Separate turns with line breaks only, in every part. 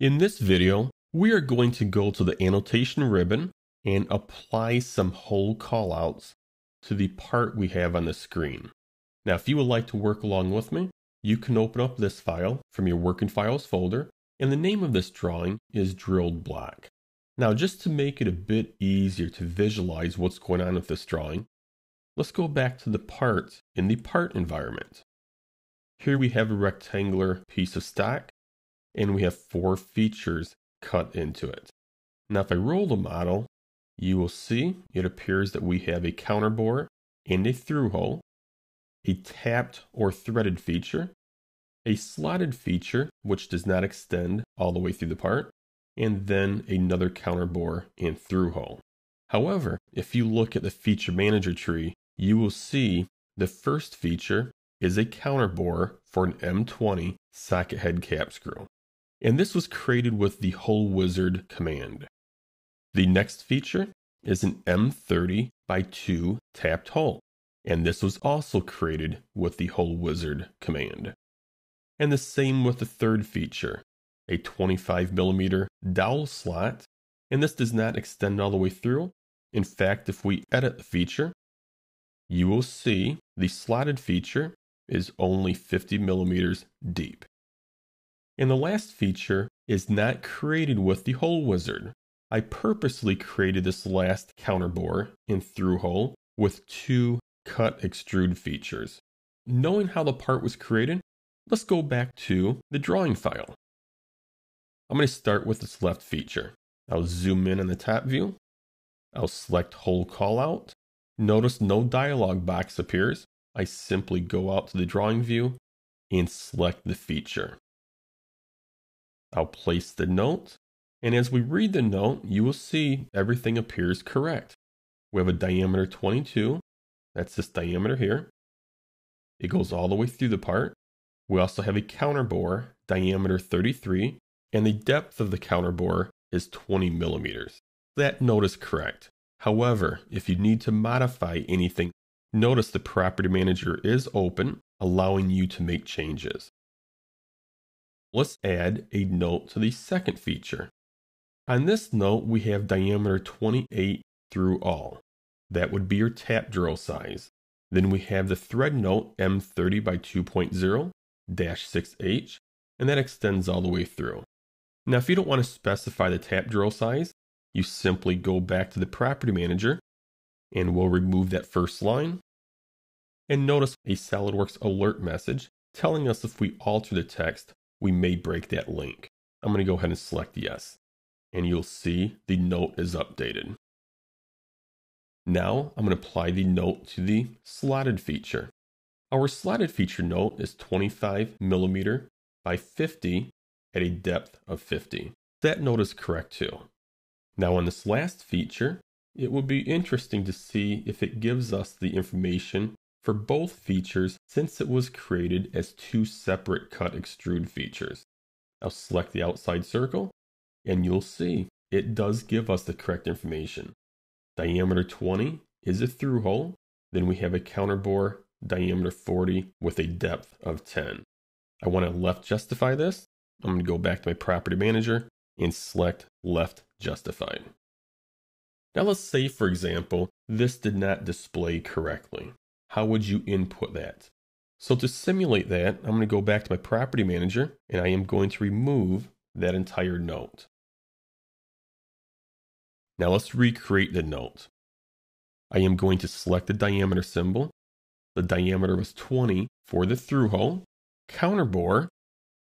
In this video, we are going to go to the annotation ribbon and apply some hole callouts to the part we have on the screen. Now, if you would like to work along with me, you can open up this file from your working files folder, and the name of this drawing is drilled block. Now, just to make it a bit easier to visualize what's going on with this drawing, let's go back to the part in the part environment. Here we have a rectangular piece of stock, and we have four features cut into it. Now, if I roll the model, you will see it appears that we have a counterbore and a through hole, a tapped or threaded feature, a slotted feature which does not extend all the way through the part, and then another counterbore and through hole. However, if you look at the feature manager tree, you will see the first feature is a counterbore for an M20 socket head cap screw. And this was created with the Hole Wizard command. The next feature is an M30 by 2 tapped hole, and this was also created with the Hole Wizard command. And the same with the third feature, a 25 millimeter dowel slot, and this does not extend all the way through. In fact, if we edit the feature, you will see the slotted feature is only 50 millimeters deep. And the last feature is not created with the hole wizard. I purposely created this last counterbore in through hole with two cut extrude features. Knowing how the part was created, let's go back to the drawing file. I'm going to start with this left feature. I'll zoom in on the top view. I'll select hole callout. Notice no dialog box appears. I simply go out to the drawing view and select the feature. I'll place the note, and as we read the note, you will see everything appears correct. We have a diameter 22, that's this diameter here. It goes all the way through the part. We also have a counterbore, diameter 33, and the depth of the counterbore is 20 millimeters. That note is correct. However, if you need to modify anything Notice the property manager is open, allowing you to make changes. Let's add a note to the second feature. On this note, we have diameter 28 through all. That would be your tap drill size. Then we have the thread note M30 by 2.0 6H, and that extends all the way through. Now, if you don't want to specify the tap drill size, you simply go back to the property manager and we'll remove that first line. And notice a SOLIDWORKS alert message telling us if we alter the text, we may break that link. I'm going to go ahead and select yes. And you'll see the note is updated. Now I'm going to apply the note to the slotted feature. Our slotted feature note is 25 millimeter by 50 at a depth of 50. That note is correct too. Now on this last feature, it would be interesting to see if it gives us the information for both features since it was created as two separate cut extrude features. I'll select the outside circle and you'll see it does give us the correct information. Diameter 20 is a through hole. Then we have a counterbore diameter 40 with a depth of 10. I want to left justify this. I'm going to go back to my property manager and select left justified. Now let's say, for example, this did not display correctly. How would you input that? So to simulate that, I'm going to go back to my property manager and I am going to remove that entire note. Now let's recreate the note. I am going to select the diameter symbol. The diameter was 20 for the through hole. Counterbore,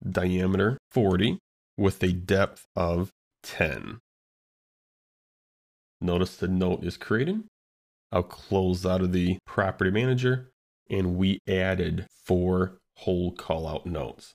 diameter 40 with a depth of 10. Notice the note is created. I'll close out of the property manager and we added four hole callout notes.